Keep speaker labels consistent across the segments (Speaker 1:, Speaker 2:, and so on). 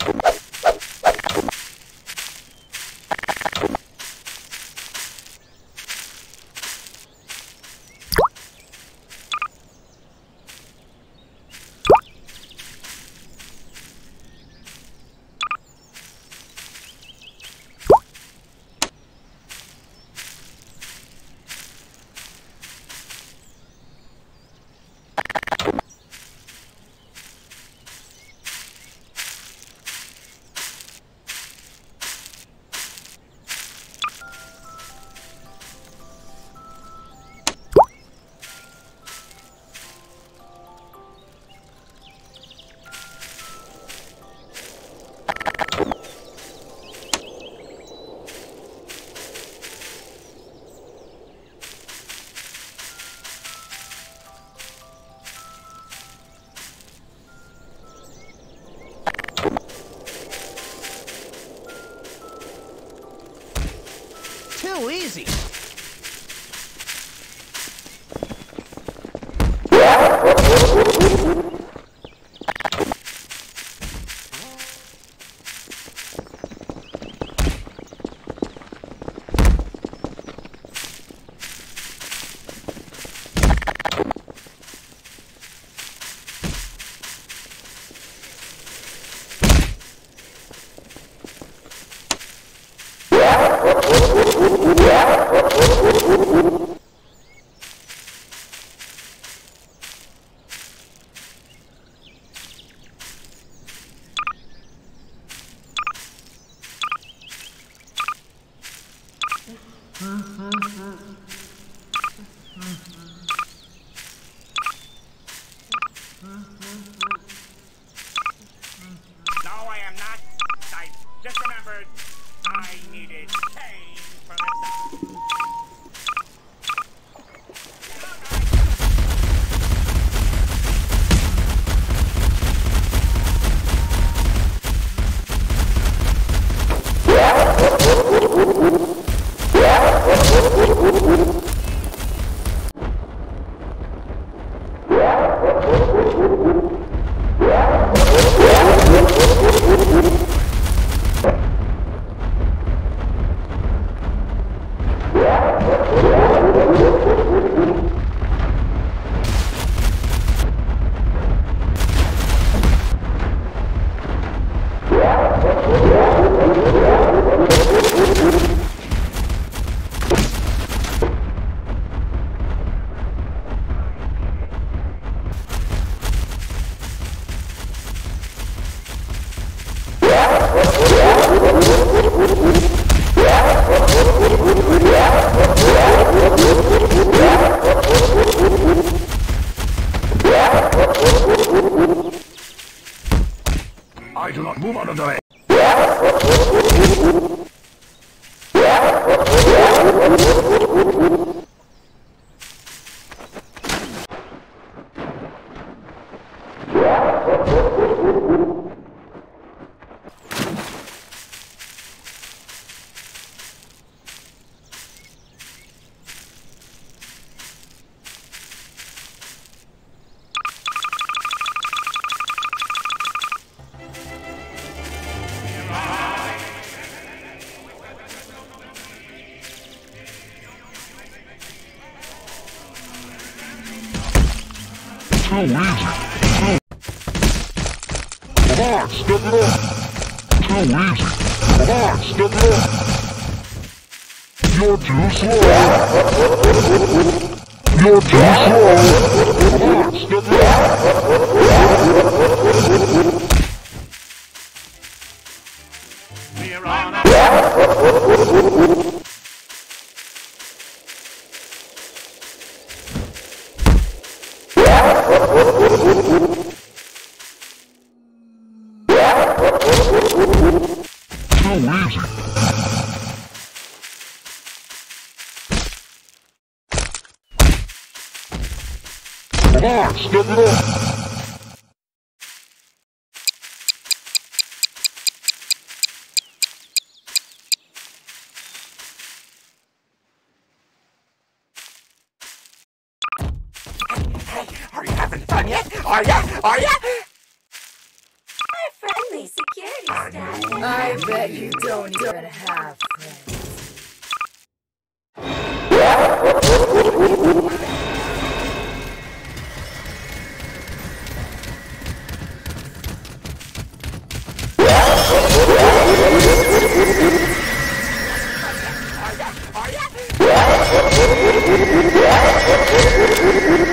Speaker 1: you Too easy.
Speaker 2: No, I
Speaker 3: do not move out of the way.
Speaker 4: Too easy. Too... Come on, step it up. Too easy. Come on, step it up. You're too slow. You're too slow. Come on, step it up.
Speaker 2: We're on a
Speaker 4: Easy. Come on, step it up.
Speaker 5: Are you having fun yet? Are ya? Are ya?
Speaker 6: Friendly
Speaker 5: security staff.
Speaker 2: I bet you don't even have friends.
Speaker 1: Too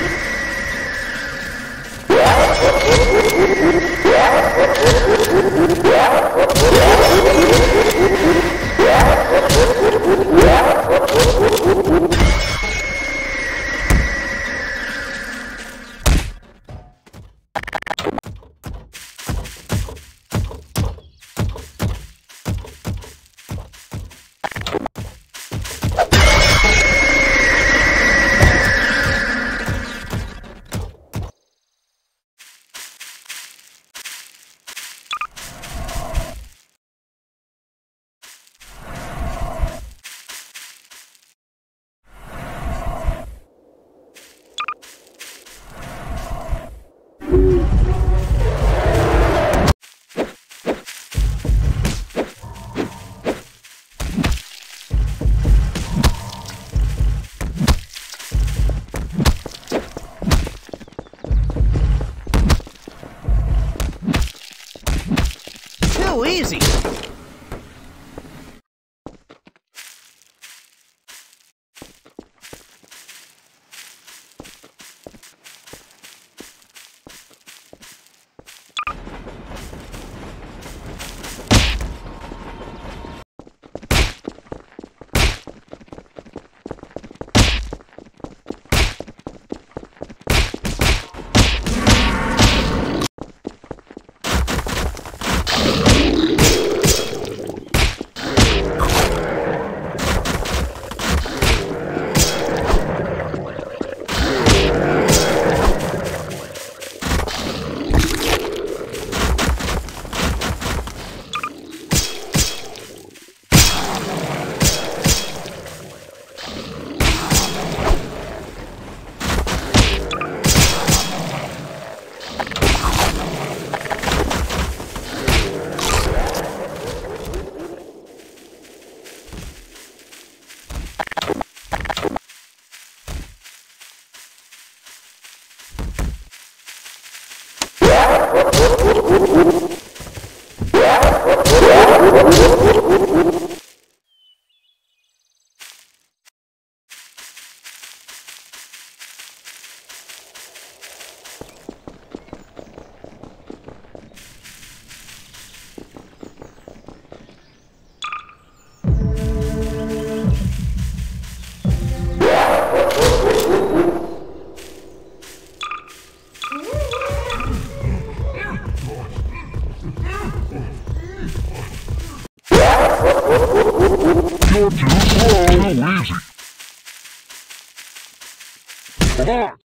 Speaker 1: easy.
Speaker 7: You're too slow. Too easy. Come on,